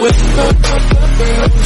with